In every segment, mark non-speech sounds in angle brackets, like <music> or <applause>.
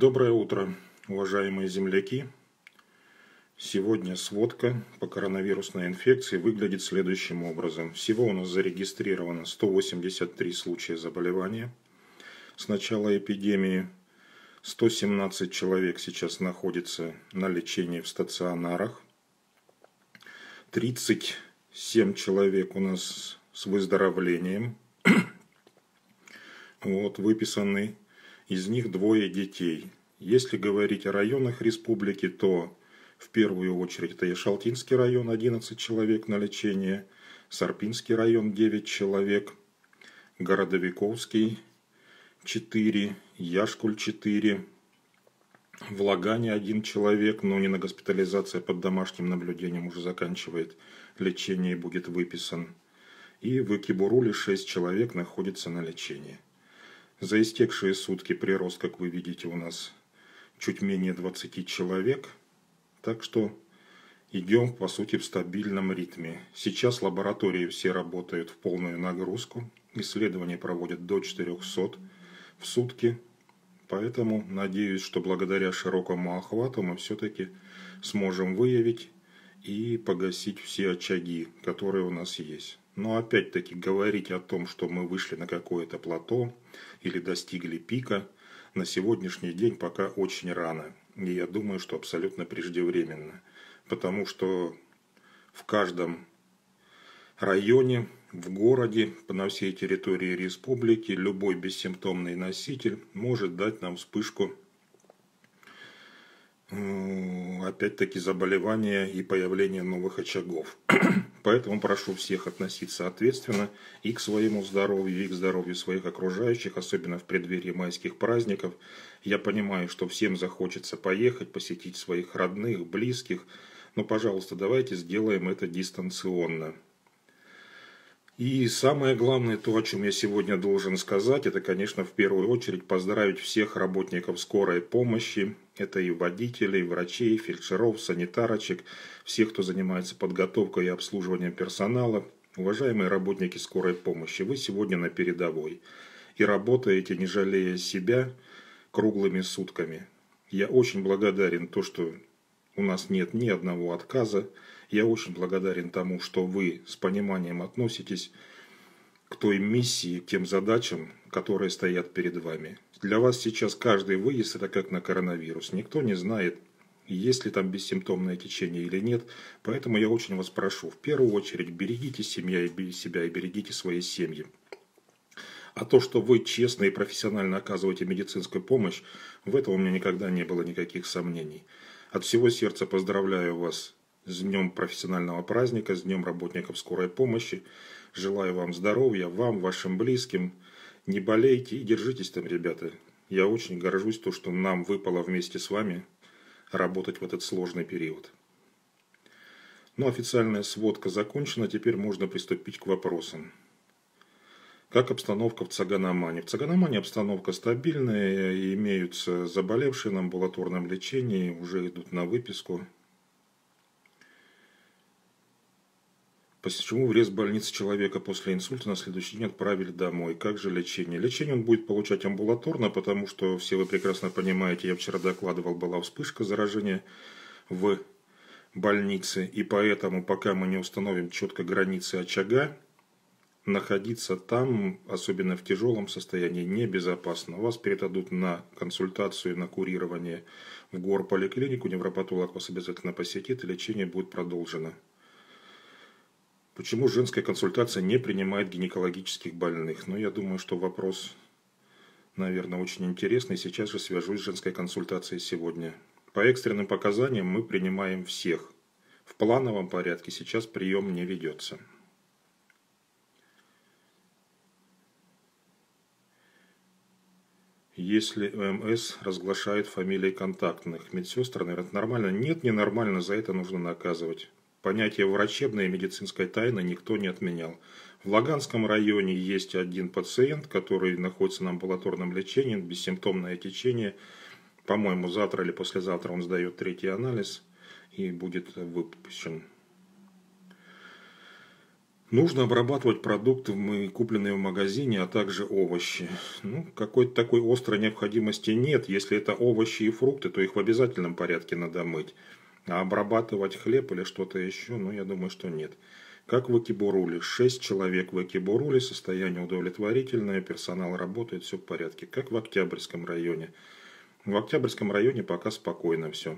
Доброе утро, уважаемые земляки. Сегодня сводка по коронавирусной инфекции выглядит следующим образом. Всего у нас зарегистрировано 183 случая заболевания. С начала эпидемии 117 человек сейчас находится на лечении в стационарах. 37 человек у нас с выздоровлением. <clears throat> Вот, выписаны из них двое детей. Если говорить о районах республики, то в первую очередь это Яшалтинский район, 11 человек на лечение, Сарпинский район, 9 человек, Городовиковский, 4, Яшкуль, 4, в один человек, но не на госпитализации, а под домашним наблюдением уже заканчивает лечение и будет выписан. И в Экибуруле 6 человек находится на лечении. За истекшие сутки прирост, как вы видите, у нас чуть менее 20 человек. Так что идем, по сути, в стабильном ритме. Сейчас лаборатории все работают в полную нагрузку. Исследования проводят до 400 в сутки. Поэтому надеюсь, что благодаря широкому охвату мы все-таки сможем выявить и погасить все очаги, которые у нас есть. Но опять-таки говорить о том, что мы вышли на какое-то плато или достигли пика, на сегодняшний день пока очень рано. И я думаю, что абсолютно преждевременно. Потому что в каждом районе, в городе, на всей территории республики любой бессимптомный носитель может дать нам вспышку опять-таки заболевания и появление новых очагов. <clears throat> Поэтому прошу всех относиться ответственно и к своему здоровью, и к здоровью своих окружающих, особенно в преддверии майских праздников. Я понимаю, что всем захочется поехать, посетить своих родных, близких, но, пожалуйста, давайте сделаем это дистанционно. И самое главное, то, о чем я сегодня должен сказать, это, конечно, в первую очередь поздравить всех работников скорой помощи. Это и водителей, врачей, фельдшеров, санитарочек, всех, кто занимается подготовкой и обслуживанием персонала. Уважаемые работники скорой помощи, вы сегодня на передовой и работаете, не жалея себя, круглыми сутками. Я очень благодарен то, что у нас нет ни одного отказа. Я очень благодарен тому, что вы с пониманием относитесь к той миссии, к тем задачам, которые стоят перед вами. Для вас сейчас каждый выезд – это как на коронавирус. Никто не знает, есть ли там бессимптомное течение или нет. Поэтому я очень вас прошу, в первую очередь берегите семья и себя и берегите свои семьи. А то, что вы честно и профессионально оказываете медицинскую помощь, в этом у меня никогда не было никаких сомнений. От всего сердца поздравляю вас с Днем профессионального праздника, с Днем работников скорой помощи. Желаю вам здоровья, вам, вашим близким. Не болейте и держитесь там, ребята. Я очень горжусь то, что нам выпало вместе с вами работать в этот сложный период. Ну, официальная сводка закончена, теперь можно приступить к вопросам. Как обстановка в Цаганамане? В Цаганамане обстановка стабильная, имеются заболевшие на амбулаторном лечении, уже идут на выписку. Почему в рез больницы человека после инсульта на следующий день отправили домой? Как же лечение? Лечение он будет получать амбулаторно, потому что все вы прекрасно понимаете, я вчера докладывал, была вспышка заражения в больнице, и поэтому пока мы не установим четко границы очага, находиться там, особенно в тяжелом состоянии, небезопасно. Вас передадут на консультацию, на курирование в горполиклинику, невропатолог вас обязательно посетит, и лечение будет продолжено. Почему женская консультация не принимает гинекологических больных? Ну, я думаю, что вопрос, наверное, очень интересный. Сейчас же свяжусь с женской консультацией сегодня. По экстренным показаниям мы принимаем всех. В плановом порядке сейчас прием не ведется. Если ОМС разглашает фамилии контактных. Медсестры, наверное, нормально? Нет, ненормально, за это нужно наказывать. Понятие врачебной и медицинской тайны никто не отменял. В Лаганском районе есть один пациент, который находится на амбулаторном лечении, бессимптомное течение. По-моему, завтра или послезавтра он сдает третий анализ и будет выпущен. Нужно обрабатывать продукты, купленные в магазине, а также овощи. Ну, какой-то такой острой необходимости нет. Если это овощи и фрукты, то их в обязательном порядке надо мыть. А обрабатывать хлеб или что-то еще, ну, я думаю, что нет. Как в Экибуруле. Шесть человек в Экибуруле, состояние удовлетворительное, персонал работает, все в порядке. Как в Октябрьском районе. В Октябрьском районе пока спокойно все.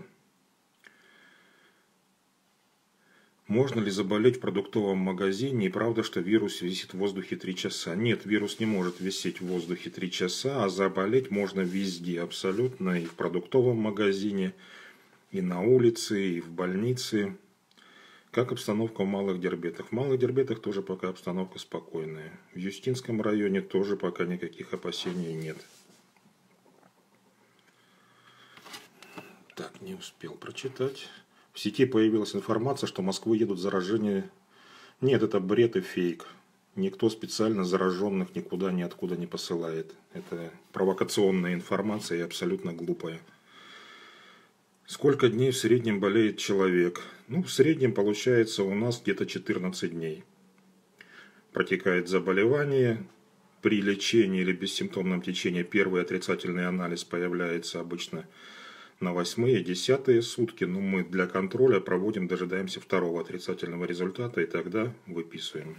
Можно ли заболеть в продуктовом магазине и правда, что вирус висит в воздухе 3 часа? Нет, вирус не может висеть в воздухе 3 часа, а заболеть можно везде абсолютно, и в продуктовом магазине, и на улице, и в больнице. Как обстановка в Малых Дербетах? В Малых Дербетах тоже пока обстановка спокойная. В Юстинском районе тоже пока никаких опасений нет. Так, не успел прочитать. В сети появилась информация, что в Москву едут заражения. Нет, это бред и фейк. Никто специально зараженных никуда, ниоткуда не посылает. Это провокационная информация и абсолютно глупая. Сколько дней в среднем болеет человек? Ну, в среднем получается у нас где-то 14 дней. Протекает заболевание. При лечении или бессимптомном течении первый отрицательный анализ появляется обычно на восьмые, десятые сутки, но мы для контроля проводим, дожидаемся второго отрицательного результата и тогда выписываем.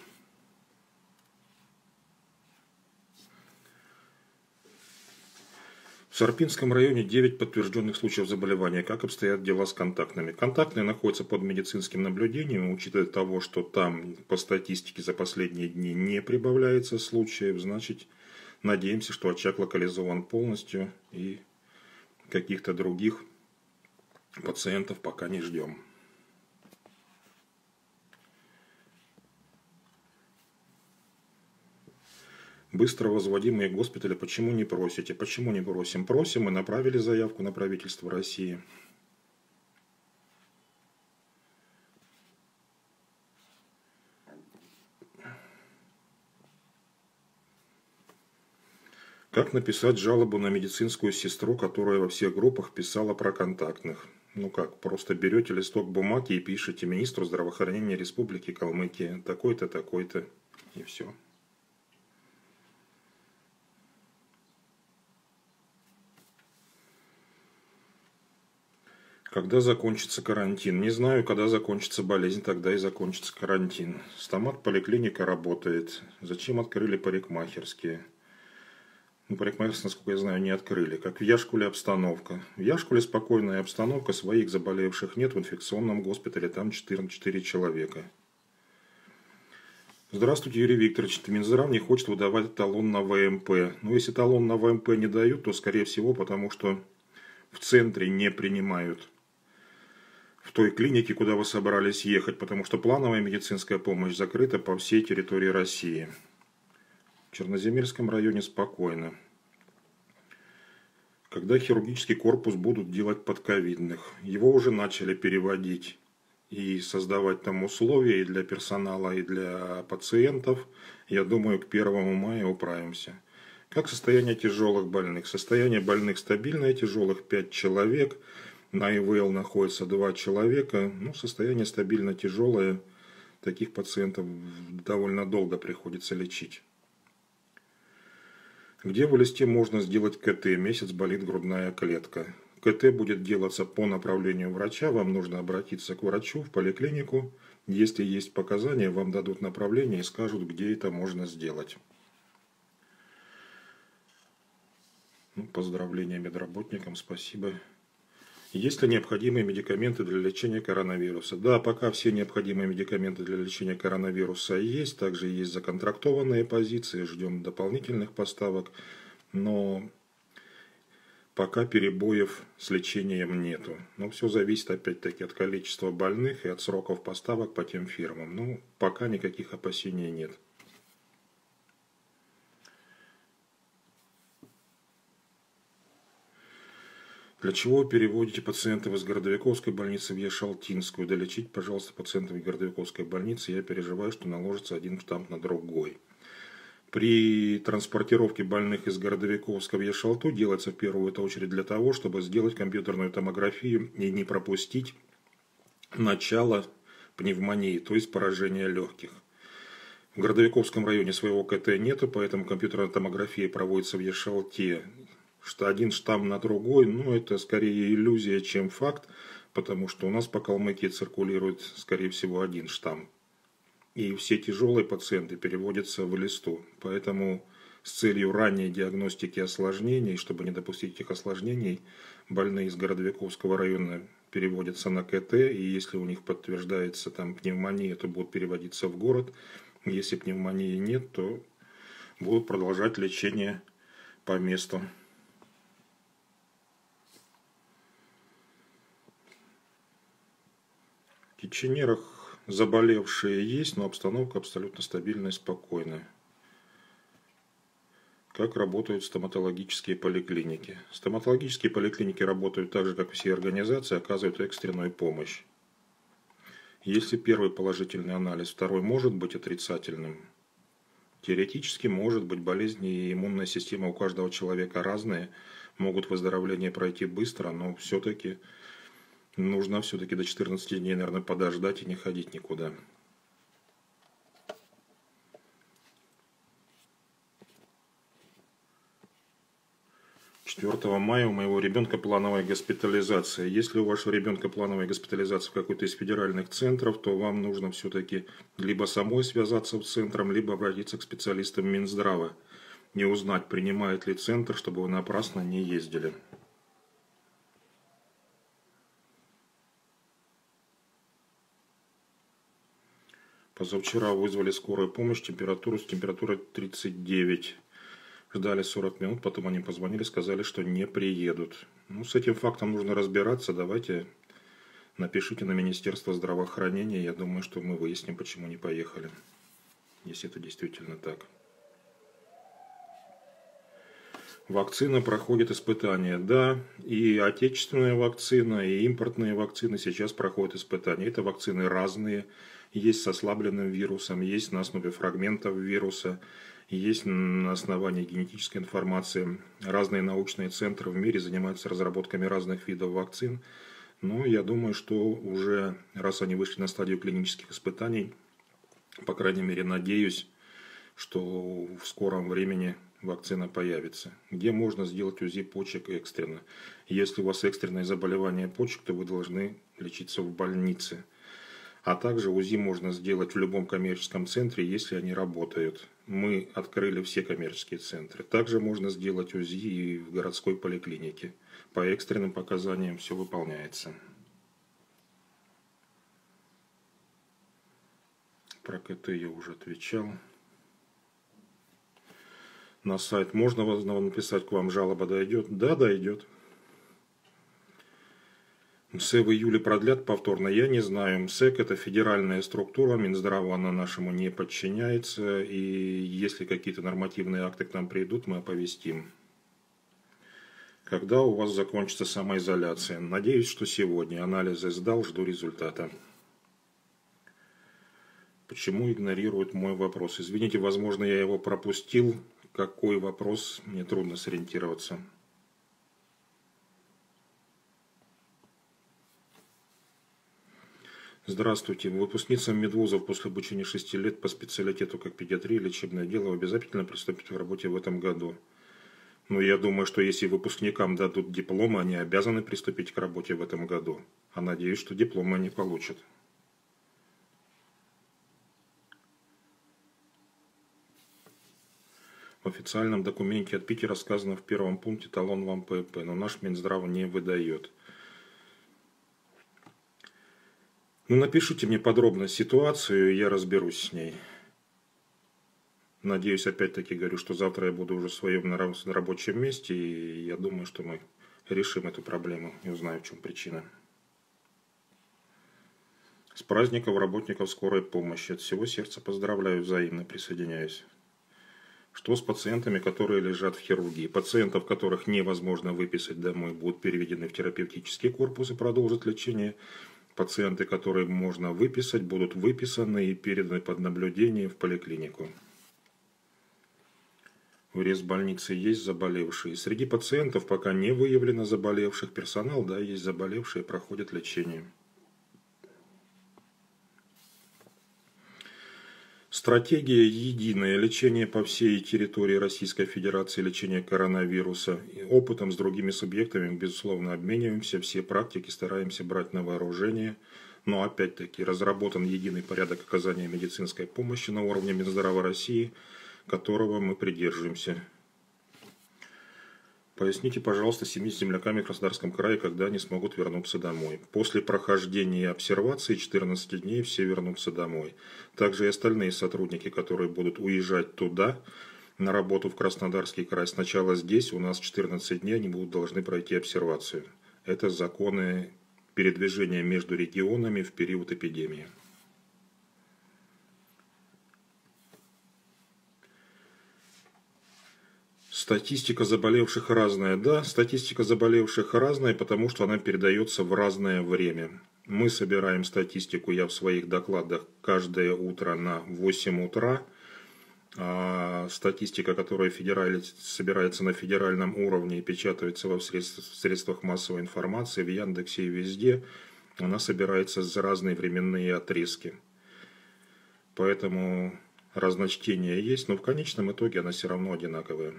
В Сарпинском районе 9 подтвержденных случаев заболевания. Как обстоят дела с контактными? Контактные находятся под медицинским наблюдением, учитывая того, что там по статистике за последние дни не прибавляется случаев, значит, надеемся, что очаг локализован полностью и каких-то других пациентов пока не ждем. Быстро возводимые госпитали почему не просите? Почему не просим? Просим, мы направили заявку на правительство России. Написать жалобу на медицинскую сестру, которая во всех группах писала про контактных? Ну как, просто берете листок бумаги и пишете министру здравоохранения Республики Калмыкия такой-то, такой-то, и все. Когда закончится карантин? Не знаю, когда закончится болезнь, тогда и закончится карантин. Стомат-поликлиника работает. Зачем открыли парикмахерские? Ну, парикмахерство, насколько я знаю, не открыли. Как в Яшкуле обстановка. В Яшкуле спокойная обстановка, своих заболевших нет. В инфекционном госпитале там 4 человека. Здравствуйте, Юрий Викторович. Минздрав не хочет выдавать талон на ВМП. Но ну, если талон на ВМП не дают, то, скорее всего, потому что в центре не принимают в той клинике, куда вы собрались ехать, потому что плановая медицинская помощь закрыта по всей территории России. В Черноземельском районе спокойно. Когда хирургический корпус будут делать подковидных, его уже начали переводить и создавать там условия и для персонала, и для пациентов. Я думаю, к 1 мая управимся. Как состояние тяжелых больных? Состояние больных стабильное, тяжелых 5 человек. На ИВЛ находится 2 человека. Ну, состояние стабильно тяжелое. Таких пациентов довольно долго приходится лечить. Где в листе можно сделать КТ? Месяц болит грудная клетка. КТ будет делаться по направлению врача. Вам нужно обратиться к врачу в поликлинику. Если есть показания, вам дадут направление и скажут, где это можно сделать. Ну, поздравления медработникам, спасибо. Есть ли необходимые медикаменты для лечения коронавируса? Да, пока все необходимые медикаменты для лечения коронавируса есть. Также есть законтрактованные позиции, ждем дополнительных поставок. Но пока перебоев с лечением нету. Но все зависит опять-таки от количества больных и от сроков поставок по тем фирмам. Ну, пока никаких опасений нет. Для чего переводите пациентов из Городовиковской больницы в Ешалтинскую? Долечить, пожалуйста, пациентов из Городовиковской больницы. Я переживаю, что наложится один штамп на другой. При транспортировке больных из Городовиковска в Ешалту делается в первую очередь для того, чтобы сделать компьютерную томографию и не пропустить начало пневмонии, то есть поражения легких. В Городовиковском районе своего КТ нету, поэтому компьютерная томография проводится в Ешалте. Что один штамм на другой, ну это скорее иллюзия, чем факт, потому что у нас по Калмыкии циркулирует, скорее всего, один штамм. И все тяжелые пациенты переводятся в листу. Поэтому с целью ранней диагностики осложнений, чтобы не допустить этих осложнений, больные из Городовиковского района переводятся на КТ, и если у них подтверждается там пневмония, то будут переводиться в город. Если пневмонии нет, то будут продолжать лечение по месту. В заболевшие есть, но обстановка абсолютно стабильная и спокойная. Как работают стоматологические поликлиники? Стоматологические поликлиники работают так же, как все организации, оказывают экстренную помощь. Если первый положительный анализ, второй может быть отрицательным, теоретически может быть болезни и иммунная система у каждого человека разные, могут выздоровление пройти быстро, но все-таки нужно все-таки до 14 дней, наверное, подождать и не ходить никуда. 4 мая у моего ребенка плановая госпитализация. Если у вашего ребенка плановая госпитализация в какой-то из федеральных центров, то вам нужно все-таки либо самой связаться с центром, либо обратиться к специалистам Минздрава и узнать, принимает ли центр, чтобы вы напрасно не ездили. Позавчера вызвали скорую помощь, температуру с температурой 39 Ждали 40 минут, потом они позвонили, сказали, что не приедут. Ну, с этим фактом нужно разбираться. Давайте напишите на Министерство здравоохранения. Я думаю, что мы выясним, почему не поехали. Если это действительно так. Вакцина проходит испытания. Да, и отечественная вакцина, и импортные вакцины сейчас проходят испытания. Это вакцины разные. Есть с ослабленным вирусом, есть на основе фрагментов вируса. Есть на основании генетической информации разные научные центры в мире занимаются разработками разных видов вакцин. Но я думаю, что уже раз они вышли на стадию клинических испытаний, по крайней мере, надеюсь, что в скором времени вакцина появится. Где можно сделать УЗИ почек экстренно? Если у вас экстренное заболевание почек, то вы должны лечиться в больнице. А также УЗИ можно сделать в любом коммерческом центре, если они работают. Мы открыли все коммерческие центры. Также можно сделать УЗИ и в городской поликлинике. По экстренным показаниям все выполняется. Про КТ я уже отвечал. На сайт можно написать к вам, жалоба дойдет? Да, дойдет. МСЭ в июле продлят повторно, я не знаю. МСЭК это федеральная структура, Минздрава она нашему не подчиняется. И если какие-то нормативные акты к нам придут, мы оповестим. Когда у вас закончится самоизоляция? Надеюсь, что сегодня. Анализы сдал, жду результата. Почему игнорируют мой вопрос? Извините, возможно, я его пропустил. Какой вопрос? Мне трудно сориентироваться. Здравствуйте. Выпускницам медвузов после обучения 6 лет по специалитету как педиатрия и лечебное дело обязательно приступить к работе в этом году. Но я думаю, что если выпускникам дадут дипломы, они обязаны приступить к работе в этом году. А надеюсь, что дипломы они получат. В официальном документе от Питера сказано в первом пункте талон вам ПП, но наш Минздрав не выдает. Ну, напишите мне подробно ситуацию, я разберусь с ней. Надеюсь, опять-таки говорю, что завтра я буду уже в своем на рабочем месте, и я думаю, что мы решим эту проблему и узнаем, в чем причина. С праздником работников скорой помощи. От всего сердца поздравляю, взаимно присоединяюсь. Что с пациентами, которые лежат в хирургии? Пациентов, которых невозможно выписать домой, будут переведены в терапевтический корпус и продолжат лечение – Пациенты, которые можно выписать, будут выписаны и переданы под наблюдение в поликлинику. В резбольнице есть заболевшие. Среди пациентов пока не выявлено заболевших. Персонал, да, есть заболевшие, проходят лечение. Стратегия единое лечение по всей территории Российской Федерации, лечение коронавируса. И опытом с другими субъектами, безусловно, обмениваемся, все практики стараемся брать на вооружение. Но опять-таки разработан единый порядок оказания медицинской помощи на уровне Минздрава России, которого мы придерживаемся. Поясните, пожалуйста, семи земляками в Краснодарском крае, когда они смогут вернуться домой. После прохождения обсервации 14 дней все вернутся домой. Также и остальные сотрудники, которые будут уезжать туда, на работу в Краснодарский край. Сначала здесь, у нас 14 дней, они будут должны пройти обсервацию. Это законы передвижения между регионами в период эпидемии. Статистика заболевших разная. Да, статистика заболевших разная, потому что она передается в разное время. Мы собираем статистику, я в своих докладах каждое утро на 8 утра. А статистика, которая федераль... собирается на федеральном уровне и печатается во средствах массовой информации, в Яндексе и везде, она собирается за разные временные отрезки. Поэтому разночтение есть, но в конечном итоге она все равно одинаковая.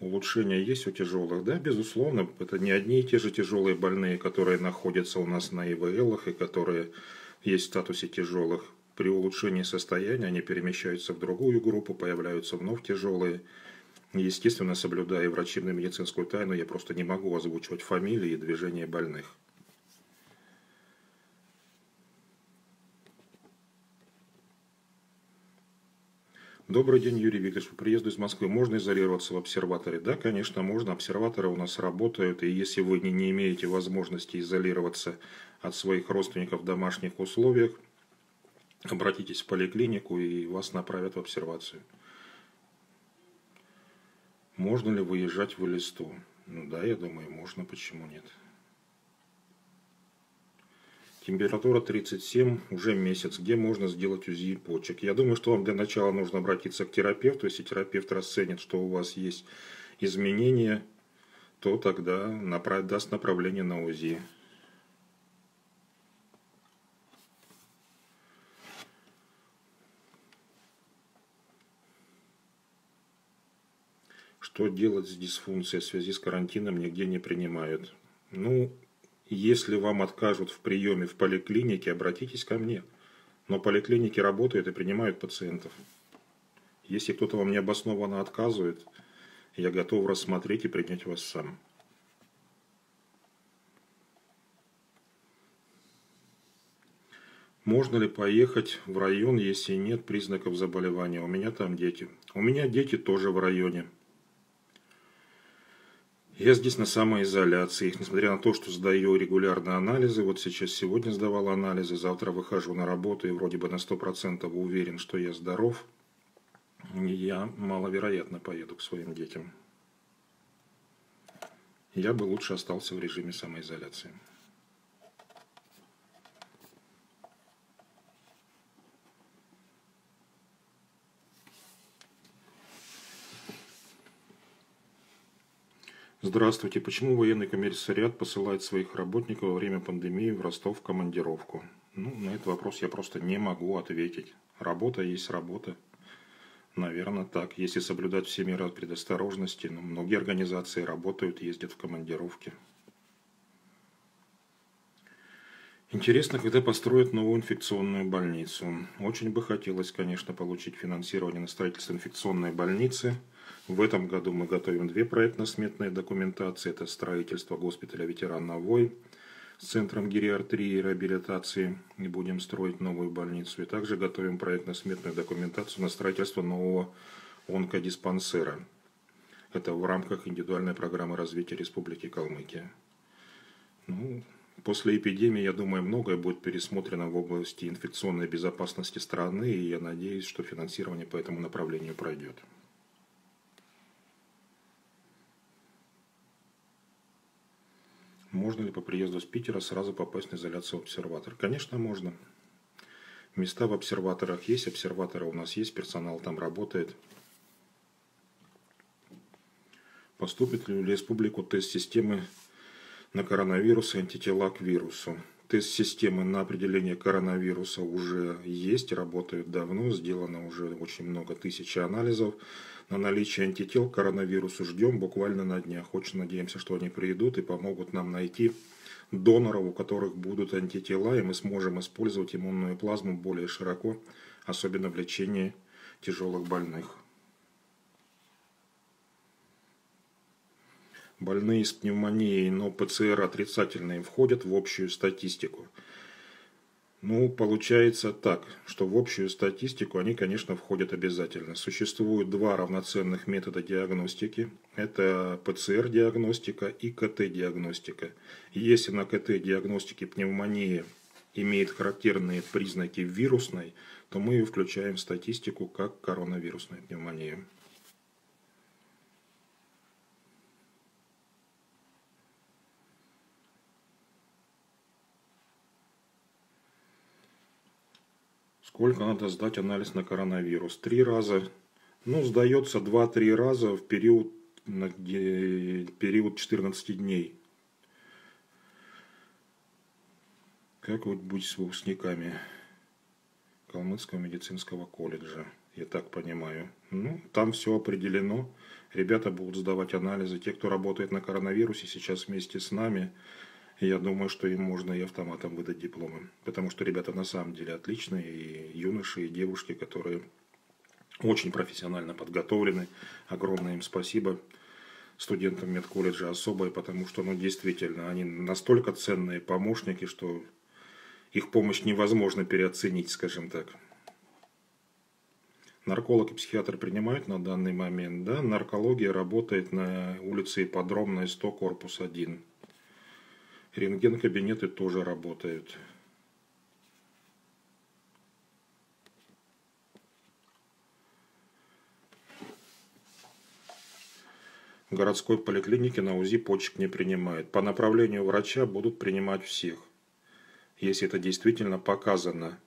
Улучшения есть у тяжелых? Да, безусловно. Это не одни и те же тяжелые больные, которые находятся у нас на ИВЛ и которые есть в статусе тяжелых. При улучшении состояния они перемещаются в другую группу, появляются вновь тяжелые. Естественно, соблюдая врачебную медицинскую тайну, я просто не могу озвучивать фамилии и движения больных. Добрый день, Юрий Викторович. По приезду из Москвы можно изолироваться в обсерваторе? Да, конечно, можно. Обсерваторы у нас работают, и если вы не, не имеете возможности изолироваться от своих родственников в домашних условиях, обратитесь в поликлинику и вас направят в обсервацию. Можно ли выезжать в Элисту? Ну да, я думаю, можно, почему нет. Температура 37 уже месяц. Где можно сделать УЗИ почек? Я думаю, что вам для начала нужно обратиться к терапевту. Если терапевт расценит, что у вас есть изменения, то тогда направ... даст направление на УЗИ. Что делать с дисфункцией в связи с карантином, нигде не принимают. Ну, если вам откажут в приеме в поликлинике, обратитесь ко мне. Но поликлиники работают и принимают пациентов. Если кто-то вам необоснованно отказывает, я готов рассмотреть и принять вас сам. Можно ли поехать в район, если нет признаков заболевания? У меня там дети. У меня дети тоже в районе. Я здесь на самоизоляции, несмотря на то, что сдаю регулярно анализы. Вот сейчас сегодня сдавал анализы, завтра выхожу на работу и вроде бы на 100% уверен, что я здоров. Я маловероятно поеду к своим детям. Я бы лучше остался в режиме самоизоляции. Здравствуйте. Почему военный комиссариат посылает своих работников во время пандемии в Ростов в командировку? Ну, на этот вопрос я просто не могу ответить. Работа есть работа. Наверное, так. Если соблюдать все меры предосторожности, но ну, многие организации работают, ездят в командировки. Интересно, когда построят новую инфекционную больницу. Очень бы хотелось, конечно, получить финансирование на строительство инфекционной больницы – в этом году мы готовим две проектно-сметные документации. Это строительство госпиталя ветерана Вой с центром гериатрии и реабилитации. И будем строить новую больницу. И также готовим проектно-сметную документацию на строительство нового онкодиспансера. Это в рамках индивидуальной программы развития Республики Калмыкия. Ну, после эпидемии, я думаю, многое будет пересмотрено в области инфекционной безопасности страны, и я надеюсь, что финансирование по этому направлению пройдет. Можно ли по приезду с Питера сразу попасть на изоляцию в обсерватор? Конечно, можно. Места в обсерваторах есть, обсерваторы у нас есть, персонал там работает. Поступит ли в республику тест системы на коронавирус и антитела к вирусу? Тест-системы на определение коронавируса уже есть, работают давно, сделано уже очень много тысяч анализов. На наличие антител к коронавирусу ждем буквально на днях. Очень надеемся, что они придут и помогут нам найти доноров, у которых будут антитела, и мы сможем использовать иммунную плазму более широко, особенно в лечении тяжелых больных. Больные с пневмонией, но ПЦР отрицательные входят в общую статистику. Ну, получается так, что в общую статистику они, конечно, входят обязательно. Существует два равноценных метода диагностики. Это ПЦР-диагностика и КТ-диагностика. Если на КТ-диагностике пневмония имеет характерные признаки вирусной, то мы ее включаем в статистику как коронавирусная пневмония. Сколько надо сдать анализ на коронавирус? Три раза. Ну, сдается 2-3 раза в период, на, период 14 дней. Как вот быть с выпускниками Калмыцкого медицинского колледжа? Я так понимаю. Ну, там все определено. Ребята будут сдавать анализы. Те, кто работает на коронавирусе, сейчас вместе с нами – я думаю, что им можно и автоматом выдать дипломы. Потому что ребята на самом деле отличные, и юноши, и девушки, которые очень профессионально подготовлены. Огромное им спасибо студентам медколледжа особое, потому что, ну, действительно, они настолько ценные помощники, что их помощь невозможно переоценить, скажем так. Нарколог и психиатр принимают на данный момент, да, наркология работает на улице Ипподромная 100, корпус 1. Рентген-кабинеты тоже работают. Городской поликлинике на УЗИ почек не принимают. По направлению врача будут принимать всех. Если это действительно показано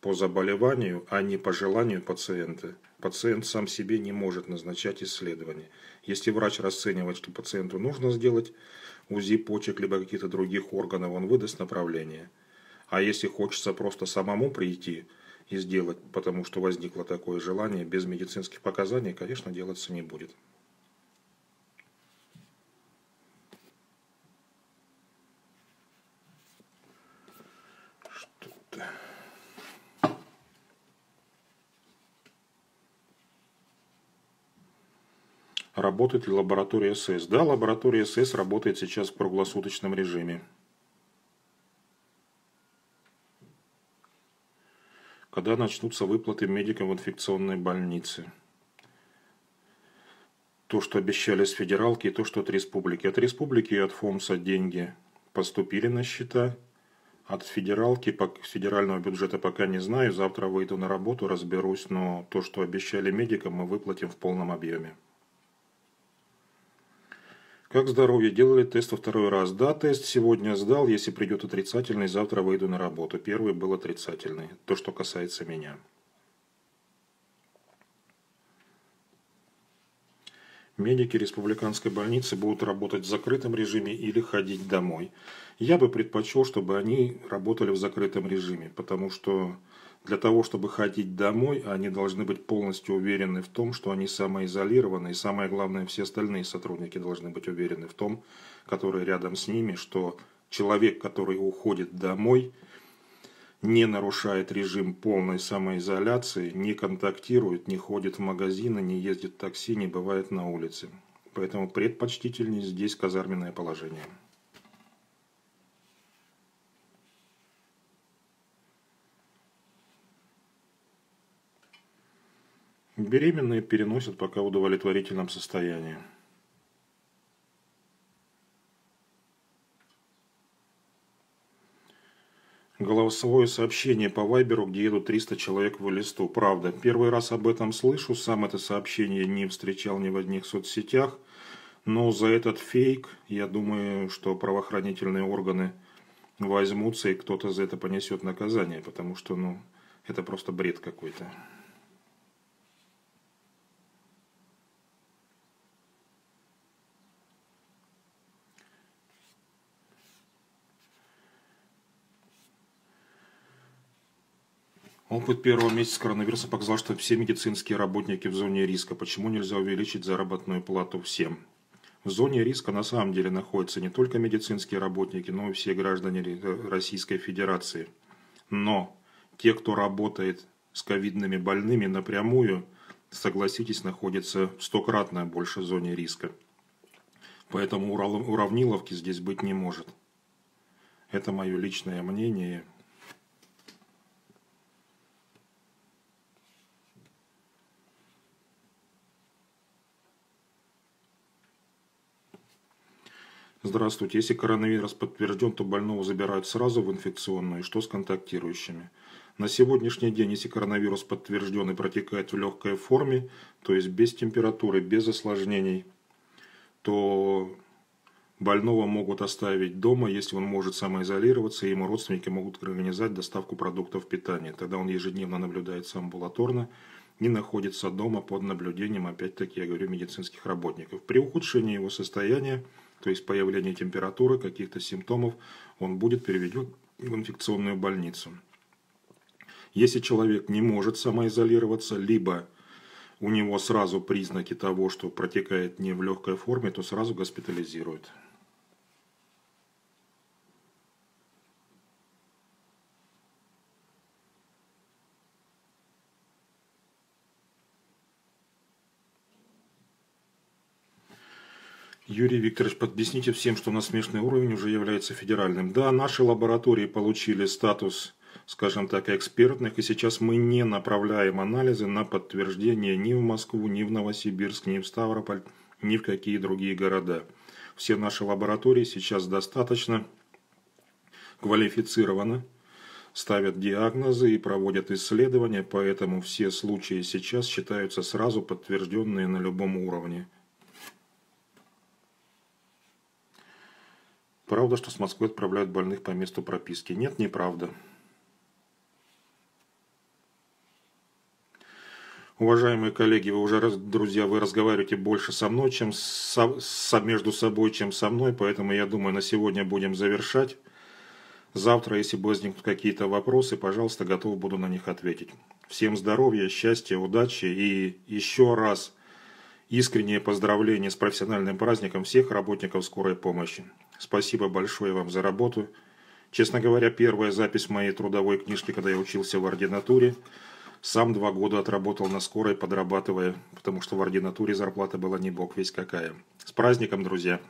по заболеванию, а не по желанию пациента. Пациент сам себе не может назначать исследования. Если врач расценивает, что пациенту нужно сделать УЗИ почек, либо каких-то других органов, он выдаст направление. А если хочется просто самому прийти и сделать, потому что возникло такое желание, без медицинских показаний, конечно, делаться не будет. Работает ли лаборатория СС? Да, лаборатория СС работает сейчас в круглосуточном режиме. Когда начнутся выплаты медикам в инфекционной больнице? То, что обещали с федералки, и то, что от республики. От республики и от ФОМСа деньги поступили на счета. От федералки, федерального бюджета пока не знаю. Завтра выйду на работу, разберусь. Но то, что обещали медикам, мы выплатим в полном объеме. Как здоровье? Делали тест во второй раз? Да, тест сегодня сдал. Если придет отрицательный, завтра выйду на работу. Первый был отрицательный. То, что касается меня. Медики республиканской больницы будут работать в закрытом режиме или ходить домой. Я бы предпочел, чтобы они работали в закрытом режиме, потому что для того, чтобы ходить домой, они должны быть полностью уверены в том, что они самоизолированы. И самое главное, все остальные сотрудники должны быть уверены в том, которые рядом с ними, что человек, который уходит домой, не нарушает режим полной самоизоляции, не контактирует, не ходит в магазины, не ездит в такси, не бывает на улице. Поэтому предпочтительнее здесь казарменное положение. Беременные переносят пока в удовлетворительном состоянии. Голосовое сообщение по Вайберу, где едут 300 человек в листу. Правда, первый раз об этом слышу, сам это сообщение не встречал ни в одних соцсетях. Но за этот фейк, я думаю, что правоохранительные органы возьмутся и кто-то за это понесет наказание, потому что, ну, это просто бред какой-то. Опыт первого месяца коронавируса показал, что все медицинские работники в зоне риска. Почему нельзя увеличить заработную плату всем? В зоне риска на самом деле находятся не только медицинские работники, но и все граждане Российской Федерации. Но те, кто работает с ковидными больными напрямую, согласитесь, находятся в стократно больше зоне риска. Поэтому уравниловки здесь быть не может. Это мое личное мнение. Здравствуйте. Если коронавирус подтвержден, то больного забирают сразу в инфекционную. Что с контактирующими? На сегодняшний день, если коронавирус подтвержден и протекает в легкой форме, то есть без температуры, без осложнений, то больного могут оставить дома, если он может самоизолироваться, и ему родственники могут организовать доставку продуктов питания. Тогда он ежедневно наблюдается амбулаторно и находится дома под наблюдением, опять-таки, я говорю, медицинских работников. При ухудшении его состояния то есть появление температуры, каких-то симптомов, он будет переведен в инфекционную больницу. Если человек не может самоизолироваться, либо у него сразу признаки того, что протекает не в легкой форме, то сразу госпитализируют. Юрий Викторович, объясните всем, что насмешный уровень уже является федеральным. Да, наши лаборатории получили статус, скажем так, экспертных, и сейчас мы не направляем анализы на подтверждение ни в Москву, ни в Новосибирск, ни в Ставрополь, ни в какие другие города. Все наши лаборатории сейчас достаточно квалифицированы, ставят диагнозы и проводят исследования, поэтому все случаи сейчас считаются сразу подтвержденные на любом уровне. Правда, что с Москвы отправляют больных по месту прописки? Нет, неправда. Уважаемые коллеги, вы уже, друзья, вы разговариваете больше со мной, чем со, со, между собой, чем со мной, поэтому я думаю, на сегодня будем завершать. Завтра, если возникнут какие-то вопросы, пожалуйста, готов буду на них ответить. Всем здоровья, счастья, удачи и еще раз искреннее поздравление с профессиональным праздником всех работников скорой помощи. Спасибо большое вам за работу. Честно говоря, первая запись моей трудовой книжки, когда я учился в ординатуре, сам два года отработал на скорой, подрабатывая, потому что в ординатуре зарплата была не бог весь какая. С праздником, друзья!